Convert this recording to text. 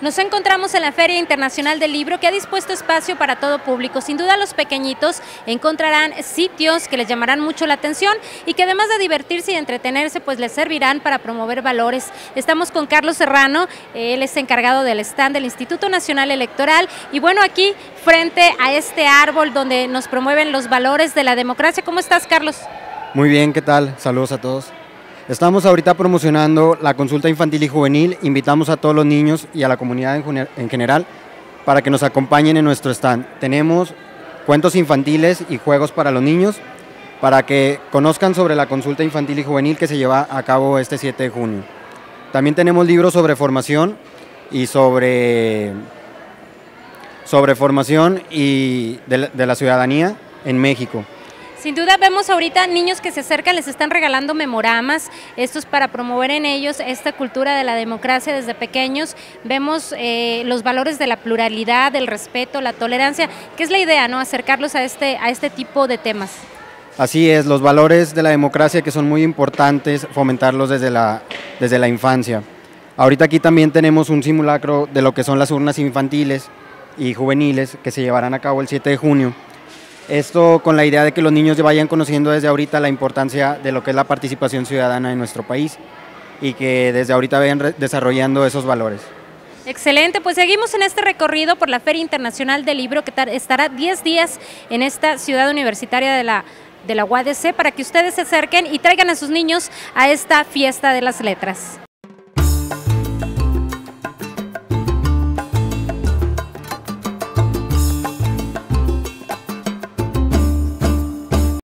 Nos encontramos en la Feria Internacional del Libro que ha dispuesto espacio para todo público. Sin duda los pequeñitos encontrarán sitios que les llamarán mucho la atención y que además de divertirse y entretenerse, pues les servirán para promover valores. Estamos con Carlos Serrano, él es encargado del stand del Instituto Nacional Electoral y bueno, aquí frente a este árbol donde nos promueven los valores de la democracia. ¿Cómo estás, Carlos? Muy bien, ¿qué tal? Saludos a todos. Estamos ahorita promocionando la consulta infantil y juvenil. Invitamos a todos los niños y a la comunidad en, general para que nos acompañen en nuestro stand. Tenemos cuentos infantiles y juegos para los niños para que conozcan sobre la consulta infantil y juvenil que se lleva a cabo este 7 de junio. También tenemos libros sobre formación y sobre, sobre formación y de la ciudadanía en México. Sin duda vemos ahorita niños que se acercan, les están regalando memoramas, estos para promover en ellos esta cultura de la democracia desde pequeños. Vemos eh, los valores de la pluralidad, del respeto, la tolerancia, que es la idea, ¿no? Acercarlos a este, a este tipo de temas. Así es, los valores de la democracia que son muy importantes, fomentarlos desde la, desde la infancia. Ahorita aquí también tenemos un simulacro de lo que son las urnas infantiles y juveniles que se llevarán a cabo el 7 de junio. Esto con la idea de que los niños vayan conociendo desde ahorita la importancia de lo que es la participación ciudadana en nuestro país y que desde ahorita vayan desarrollando esos valores. Excelente, pues seguimos en este recorrido por la Feria Internacional del Libro que estará 10 días en esta ciudad universitaria de la, de la UADC para que ustedes se acerquen y traigan a sus niños a esta fiesta de las letras.